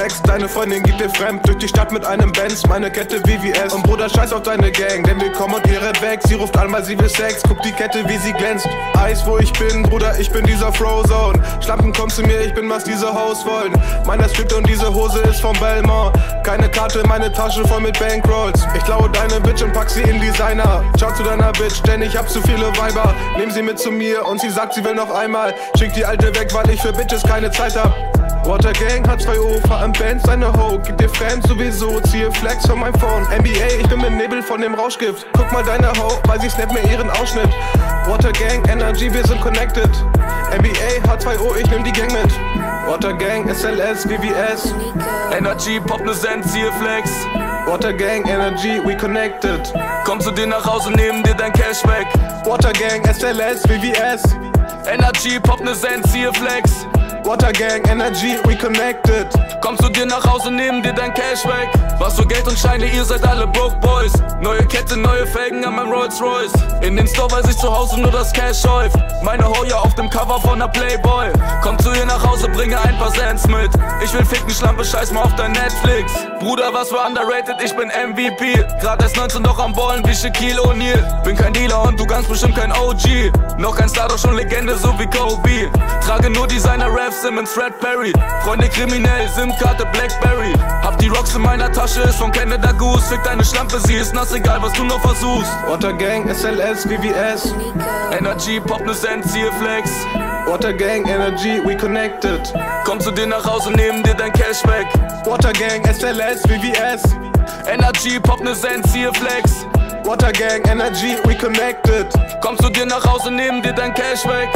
next. Deine Freundin geht dir fremd durch die Stadt mit einem Benz. Meine Kette VVS. Und Bruder, scheiß auf deine Gang, denn wir kommen und ihr rennt weg. Sie ruft weil sie will Sex. Guck die Kette, wie sie glänzt. Eis, wo ich bin, Bruder, ich bin dieser Frozone. Schlampen, komm zu mir, ich bin, was diese Haus wollen. Meiner Strip und diese Hose ist vom Belmont. Keine Karte, meine Tasche voll mit Bankrolls. Ich klaue deine Bitch und pack sie in Designer. Ciao zu deiner Bitch, denn ich hab zu viele Weiber. Nehm sie mit zu mir und sie sagt, sie will noch einmal. Schick die alte weg, weil ich für Bitches keine Zeit hab. Water Gang hat zwei fahr im Band seine Ho, gib dir Fremd sowieso, ziehe Flex von meinem Phone. NBA, ich bin mit Nebel von dem Rauschgift. Guck mal deine Ho, weil sie snappt mir ihren Ausschnitt. Water Gang, Energy, wir sind connected. NBA, H2O, ich nehm die Gang mit. Water Gang, SLS, VVS. Energy, Pop, ne Cent, ziehe Flex. Water Gang, Energy, we connected. Komm zu dir nach Hause, nehmen dir dein Cash weg. Water Gang, SLS, VVS. Energy, Pop, ne Cent, ziehe Flex. Water Gang, Energy, we connected. Komm zu dir nach Hause, nehmen dir dein Cash weg. Was für Geld und Scheine, ihr seid alle Broke Boys. Neue Kette, neue Felgen an meinem Rolls Royce. In den Store weiß ich zu Hause nur das Cash häuft. Meine Hoya auf dem Cover von der Playboy. Komm zu ihr nach Hause, bringe ein paar Cents mit. Ich will ficken, Schlampe, scheiß mal auf dein Netflix. Bruder, was für underrated, ich bin MVP. Grad erst 19, doch am Ballen wie Shaquille O'Neal. Bin kein Dealer und du ganz bestimmt kein OG. Noch kein Star, doch schon Legende, so wie Kobe. Trage nur Designer Rap Simmons, Fred Perry. Freunde kriminell, SIM-Karte Blackberry. Hab die Rocks in meiner Tasche, ist von Canada Goose. Fick deine Schlampe, sie ist nass, egal was du nur versuchst. Water Gang, SLS, VVS. Energy, Pop, ne Cent, ziehe Flex. Water Gang, Energy, we connected. Komm zu dir nach Hause, nehmen dir dein Cash weg. Water Gang, SLS, VVS. Energy, Pop, ne Cent, ziehe Flex. Water Gang, Energy, we connected. Komm zu dir nach Hause, nehmen dir dein Cash weg.